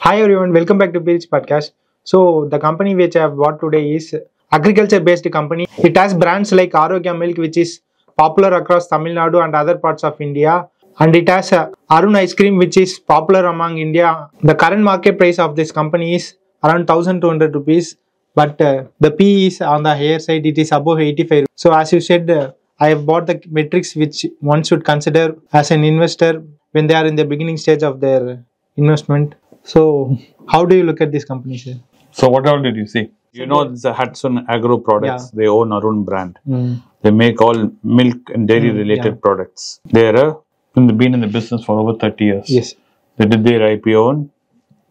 Hi everyone, welcome back to Be Rich Podcast. So the company which I have bought today is agriculture based company. It has brands like Arokya Milk which is popular across Tamil Nadu and other parts of India. And it has uh, Arun ice cream which is popular among India. The current market price of this company is around 1200 rupees but uh, the P is on the higher side it is above 85. So as you said uh, I have bought the metrics which one should consider as an investor when they are in the beginning stage of their investment. So, how do you look at this company, sir? So what all did you see? You know, the a Hatsun Agro Products. Yeah. They own Arun brand. Mm. They make all milk and dairy Mm, related yeah. products. They're uh, in the, been in the business for over 30 years. Yes. They did their IPO in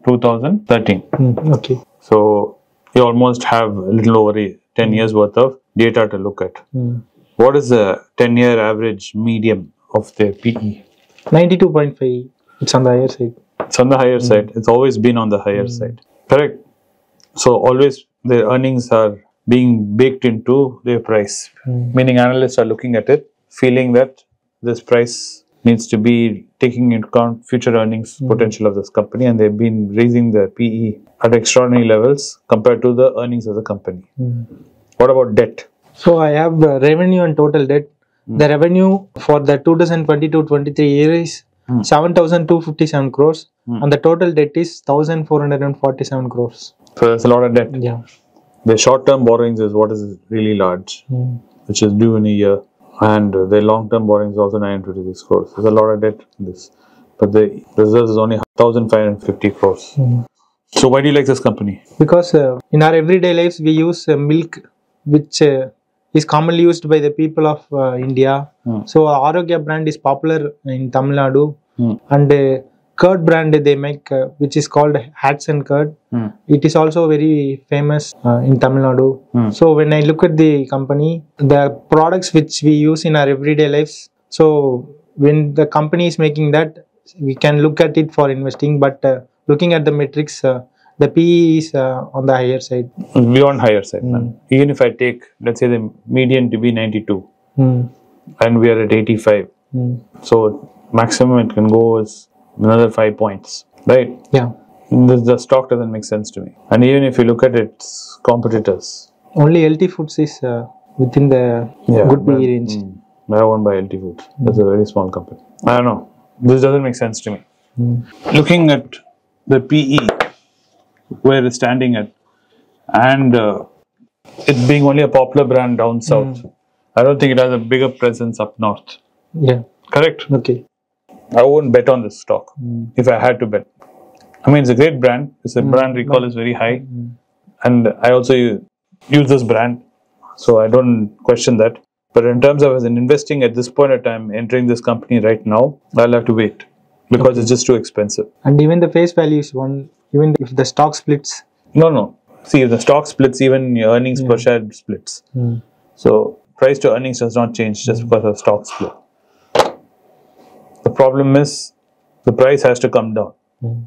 2013. Mm, okay. So you almost have a little over 10 years worth of data to look at. Mm. What is the 10 year average medium of their PE? 92.5. It's on the higher side. It's on the higher side. It's always been on the higher side. Correct. So always their earnings are being baked into their price. Mm. Meaning analysts are looking at it, feeling that this price needs to be taking into account future earnings potential of this company, and they've been raising the PE at extraordinary levels compared to the earnings of the company. Mm. What about debt? So, I have revenue and total debt. The revenue for the 2022-23 year is Mm. 7,257 crores, Mm. and the total debt is 1,447 crores. So there's a lot of debt. Yeah. The short-term borrowings is what is really large. Mm. which is due in a year, and their long-term borrowing is also 926 crores. There's a lot of debt in this, but the reserves is only 1,550 crores. So why do you like this company? because uh, in our everyday lives we use uh, milk which uh, is commonly used by the people of uh, india Hmm. so arokya brand is popular in tamil nadu Hmm. and uh, curd brand they make uh, which is called Hatsun curd Hmm. it is also very famous uh, in tamil nadu Hmm. so when i look at the company the products which we use in our everyday lives so when the company is making that we can look at it for investing but uh, looking at the metrics uh, the PE is uh, on the higher side. Beyond higher side, man. Hmm. Even if I take, let's say, the median to be 92, Mm. and we are at 85, Mm. so maximum it can go is another five points, right? Yeah. The, the stock doesn't make sense to me. And even if you look at its competitors, Only LT Foods is uh, within the good PE range. Mm, they're owned by LT Foods. That's a very small company. I don't know. This doesn't make sense to me. Mm. Looking at the PE, where it's standing at, and uh, it being only a popular brand down south, I don't think it has a bigger presence up north. Yeah. Correct. Okay. I wouldn't bet on this stock Mm. if I had to bet. I mean, it's a great brand. It's a brand recall is very high, and I also use this brand, so I don't question that. But in terms of as in investing at this point of time, entering this company right now, I'll have to wait because it's just too expensive. And even the face value is one. Even if the stock splits. No, no. See, if the stock splits, even your earnings per share splits. Mm. So price to earnings does not change just because of stock split. The problem is the price has to come down. Mm.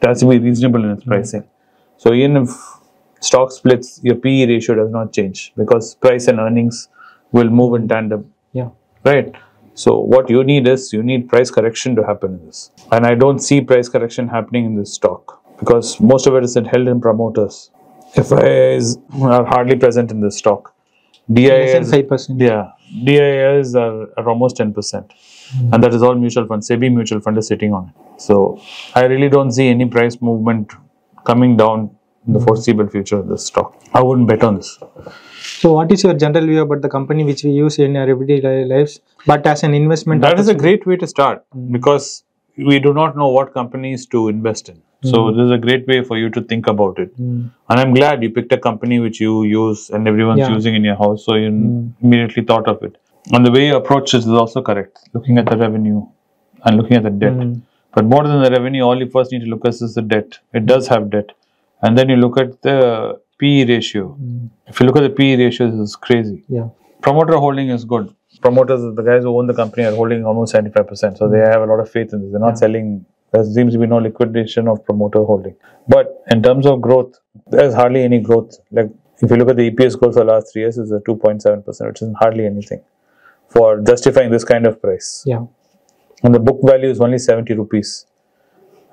It has to be reasonable in its pricing. So even if stock splits, your PE ratio does not change because price and earnings will move in tandem, Yeah. right? So what you need is you need price correction to happen in this, and I don't see price correction happening in this stock because most of it is held in promoters. FIIs are hardly present in this stock. Less than DIIs, five percent. yeah, DIIs are, are almost 10%. And that is all mutual fund. SBI mutual fund is sitting on it. So I really don't see any price movement coming down in the foreseeable future of this stock. I wouldn't bet on this. So, what is your general view about the company which we use in our everyday lives, but as an investment? That is a great way to start because we do not know what companies to invest in. So this is a great way for you to think about it. Mm. And I'm glad you picked a company which you use and everyone's Yeah. using in your house, so you immediately thought of it. And the way you approach this is also correct. Looking at the revenue and looking at the debt. Mm. But more than the revenue, all you first need to look at is the debt. It does have debt. And then you look at the PE ratio. Mm. If you look at the PE ratio, this is crazy. Yeah. Promoter holding is good. Promoters, the guys who own the company, are holding almost 75%. So they have a lot of faith in this. They're not selling. There seems to be no liquidation of promoter holding. But in terms of growth, there's hardly any growth. Like if you look at the EPS growth for the last three years, it's a 2.7%, which is hardly anything for justifying this kind of price. Yeah. And the book value is only 70 rupees.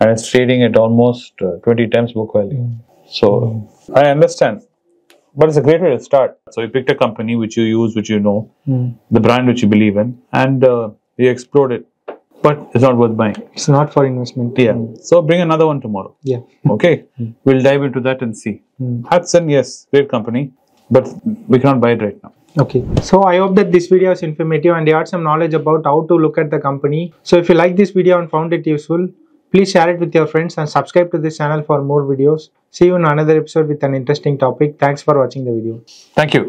And it's trading at almost uh, 20 times book value. Mm. So I understand, but it's a great way to start. So you picked a company which you use, which you know, Mm. the brand which you believe in, and uh, you explored it, but it's not worth buying. It's not for investment. Yeah. Mm. So bring another one tomorrow. Yeah. Okay, we'll dive into that and see. Mm. Hatsun, yes, great company, but we cannot buy it right now. Okay, so I hope that this video is informative and you had some knowledge about how to look at the company. So if you like this video and found it useful, please share it with your friends and subscribe to this channel for more videos. See you in another episode with an interesting topic. Thanks for watching the video. Thank you.